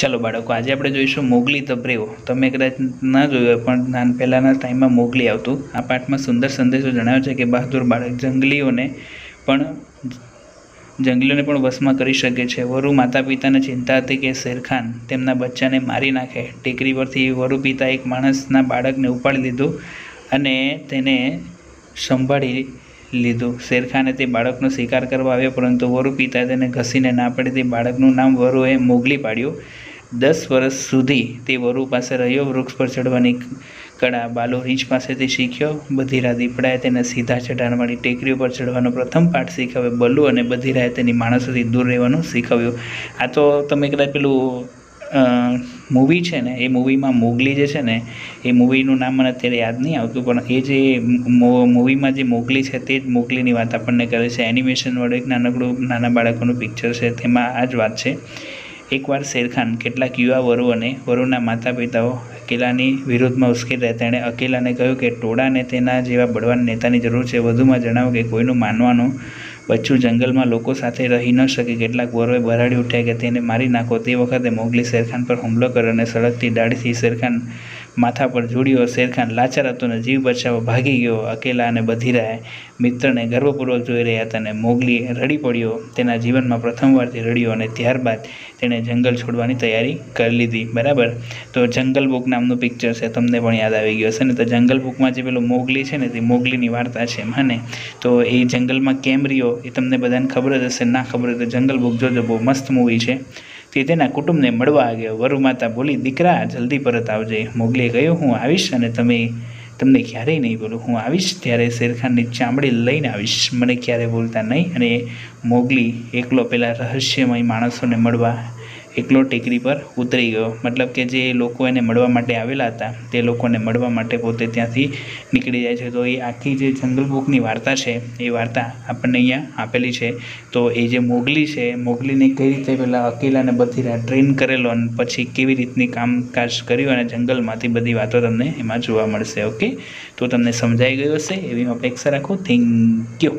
ચાલો બાળકો, આજે આપણે જોઈશું મોગલી ધ બ્રેવ તમે કદાચ ના જોયું હોય, પણ નાન પહેલાંના ટાઈમમાં મોગલી આવતું. આ પાઠમાં સુંદર સંદેશો જણાવ્યો છે કે બહાદુર બાળક જંગલીઓને પણ જંગલીઓને પણ વશમાં કરી શકે છે. વરુ માતા પિતાને ચિંતા હતી કે શેરખાન તેમના બચ્ચાને મારી નાખે. ટેકરી પરથી વરુ પિતા એક માણસના બાળકને ઉપાડી લીધું અને તેને સંભાળી લીધું. શેરખાને તે બાળકનો શિકાર કરવા આવ્યો, પરંતુ વરુ પિતાએ તેને ઘસીને ના પાડી. તે બાળકનું નામ વરુએ મોગલી પાડ્યું. દસ વર્ષ સુધી તે વરુ પાસે રહ્યો, વૃક્ષ પર ચડવાની કળા બાલો રીંછ પાસેથી શીખ્યો બધીરા દીપડાએ તેને સીધા ચઢાણવાળી ટેકરીઓ પર ચડવાનો પ્રથમ પાઠ શીખવ્યો બલુ અને બધીરાએ તેની માણસોથી દૂર રહેવાનું શીખવ્યું. આ તો તમે કદાચ પેલું મૂવી છે ને, એ મૂવીમાં મોગલી જે છે ને, એ મૂવીનું નામ મને અત્યારે યાદ નહીં આવતું, પણ એ જે મૂવીમાં જે મોગલી છે તે જ મોગલીની વાત આપણને કરે છે. એનિમેશન વડે એક નાનકડું, નાના બાળકોનું પિક્ચર છે, તેમાં આ જ વાત છે. એકવાર શેરખાન કેટલાક યુવા વરુ અને વરુના માતા પિતાઓ અકેલાની વિરોધમાં ઉશ્કેર્યા તેણે અકેલાને કહ્યું કે ટોળાને તેના જેવા બળવાન નેતાની જરૂર છે. વધુમાં જણાવો કે, કોઈનું માનવાનું બચ્ચું જંગલમાં લોકો સાથે રહી ન શકે. કેટલાક વરોએ બરાડી ઉઠ્યા કે, તેને મારી નાખો. તે વખતે મોગલી શેરખાન પર હુમલો કર્યો અને સળગતી દાઢીથી શેરખાન માથા પર જોડ્યો શેરખાન લાચાર હતો અને જીવ બચાવવા ભાગી ગયો. અકેલા અને બધીરાએ મિત્રને ગર્વપૂર્વક જોઈ રહ્યા હતા અને મોગલી રડી પડ્યો. તેના જીવનમાં પ્રથમવારથી રડ્યો અને ત્યારબાદ તેણે જંગલ છોડવાની તૈયારી કરી લીધી. બરાબર? તો જંગલ બુક નામનું પિક્ચર છે, તમને પણ યાદ આવી ગયું હશે ને? તો જંગલ બુકમાં જે પેલું મોગલી છે ને, તે મોગલીની વાર્તા છે મને તો એ જંગલમાં કેમ રહ્યો એ તમને બધાને ખબર જ હશે. ના ખબર હોય તો જંગલ બુક જોજો, બહુ મસ્ત મૂવી છે. તે તેના કુટુંબને મળવા આવ્યો. વરુમાતા બોલી, દીકરા, જલ્દી પરત આવજે. મોગલીએ કહ્યું, હું આવીશ અને તમે તમને ક્યારેય નહીં બોલું. હું આવીશ ત્યારે શેરખાનની ચામડી લઈને આવીશ. મને ક્યારે બોલતા નહીં. અને મોગલી એકલો પેલા રહસ્યમય માણસોને મળવા એકલો ટેકરી પર ઉતરી ગયો. મતલબ કે જે લોકો એને મળવા માટે આવેલા હતા, તે લોકોને મળવા માટે પોતે ત્યાંથી નીકળી જાય છે. તો એ આખી જે જંગલ બુકની વાર્તા છે, એ વાર્તા આપણને અહીંયા આપેલી છે. તો એ જે મોગલી છે મોગલીને કઈ રીતે પહેલાં અકેલાને બધી ટ્રેન કરેલો અને પછી કેવી રીતની કામકાજ કર્યું અને જંગલમાંથી બધી વાતો તમને એમાં જોવા મળશે, ઓકે? તો તમને સમજાઈ ગયું હશે, એવી અપેક્ષા રાખો. Thank you